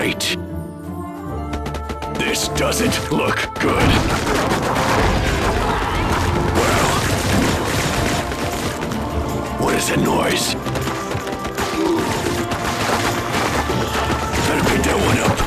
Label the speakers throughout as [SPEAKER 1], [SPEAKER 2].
[SPEAKER 1] right. This doesn't look good. Wow. What is that noise? Better pick that one up.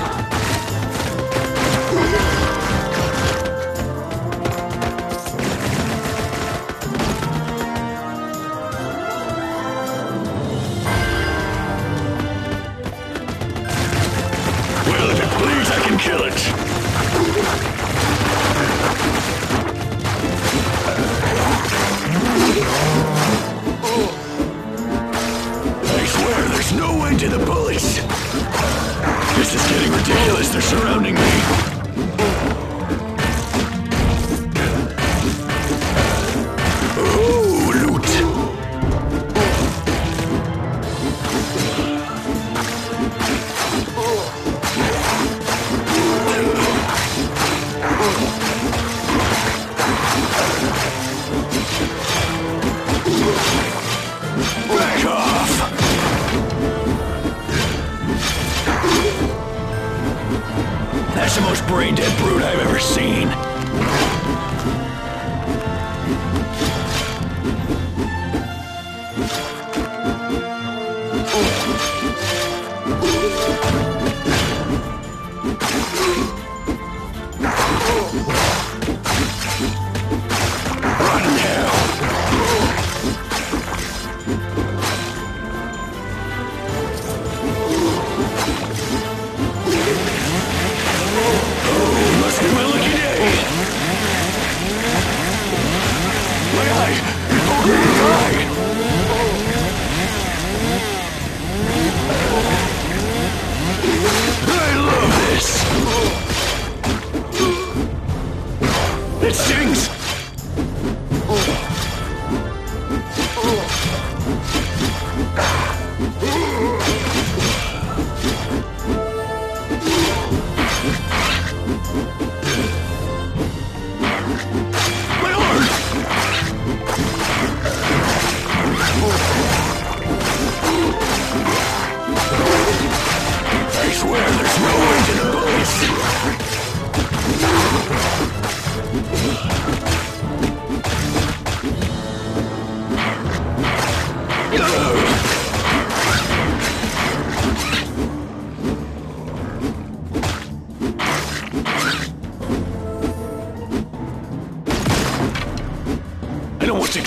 [SPEAKER 1] To the bullets. This is getting ridiculous. They're surrounding me. The most brain-dead brute I've ever seen. Oh,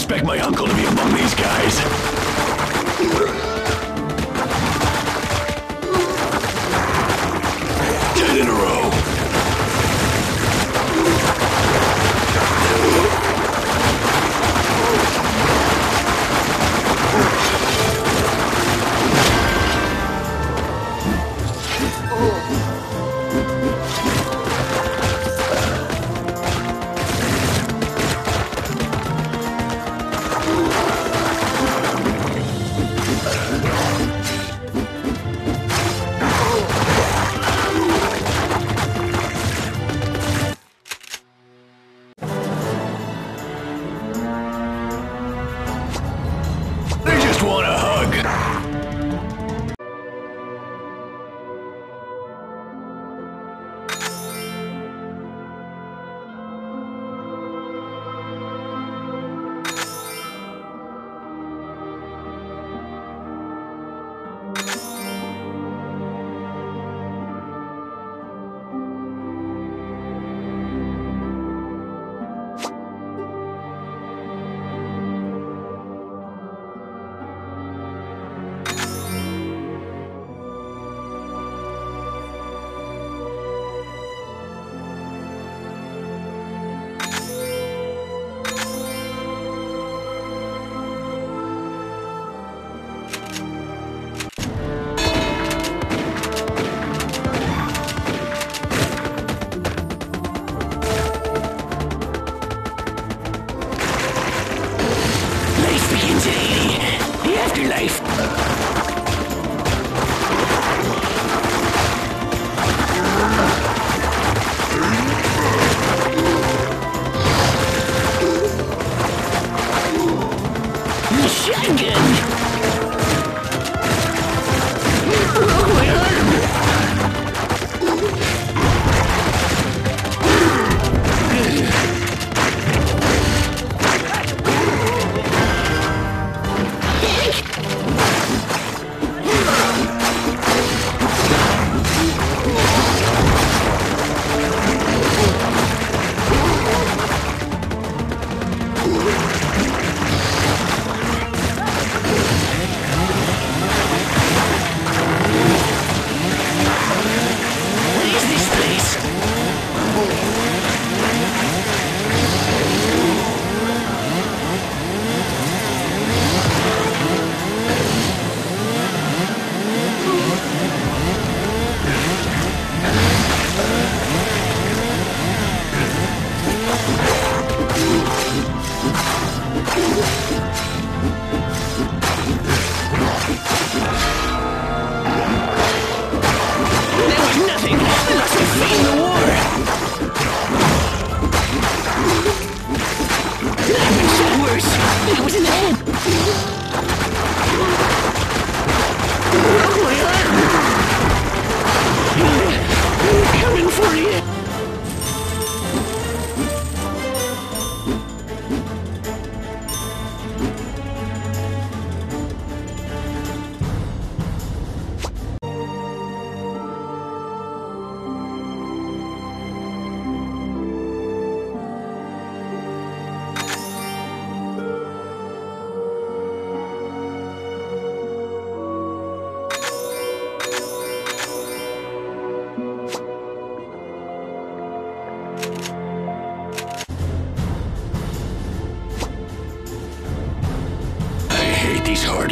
[SPEAKER 1] expect my uncle to be among these guys.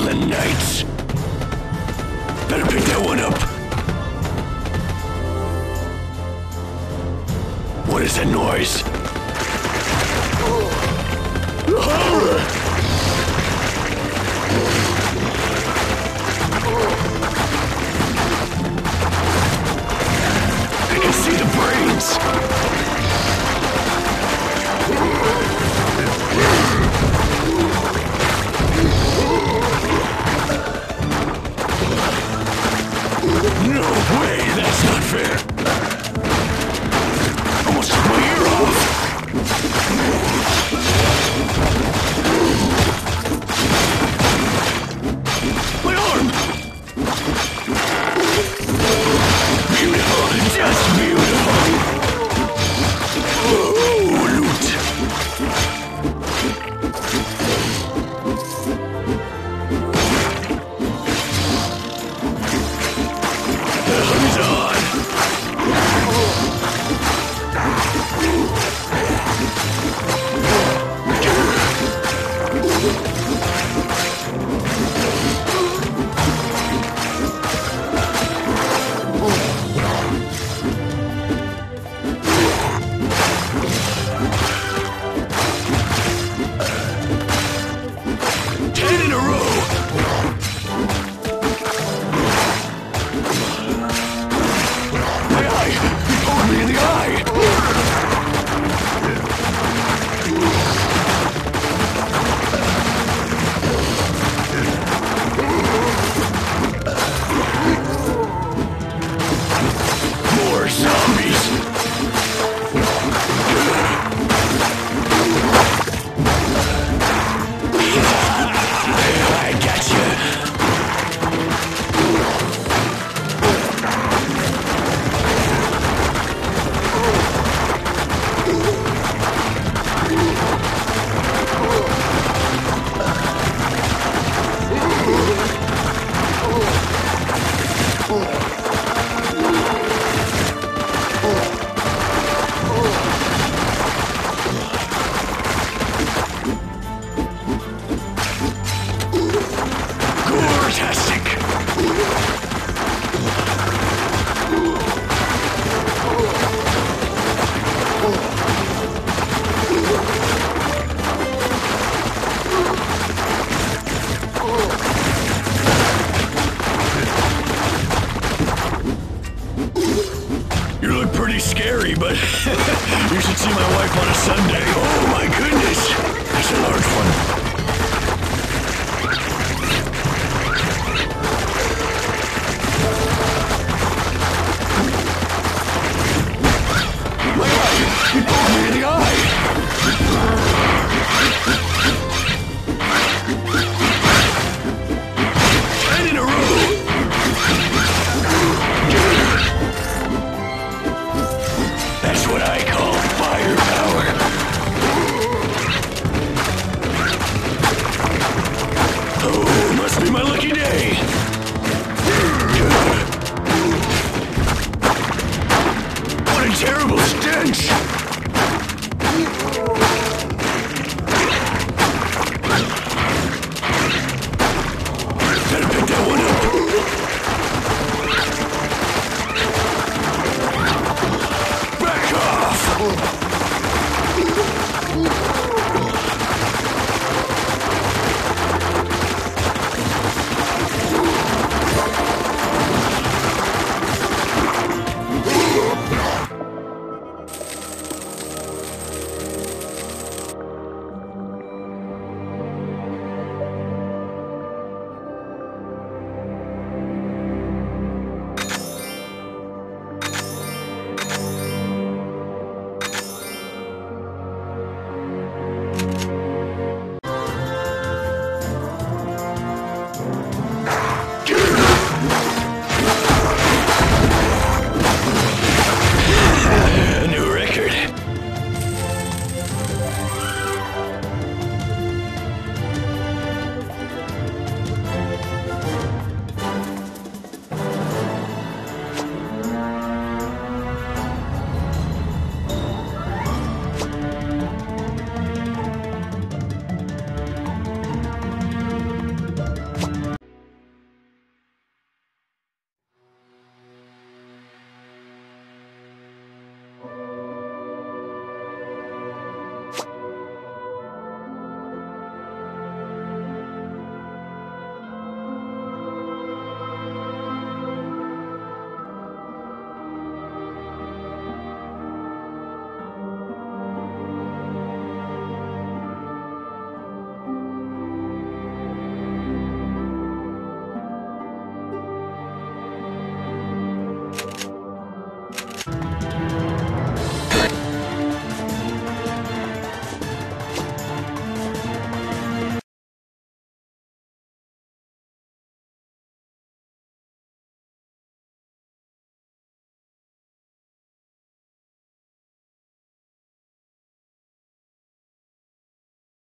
[SPEAKER 1] Knights. Better pick that one up. What is that noise? Oh. you should see my wife on a Sunday. my lucky day!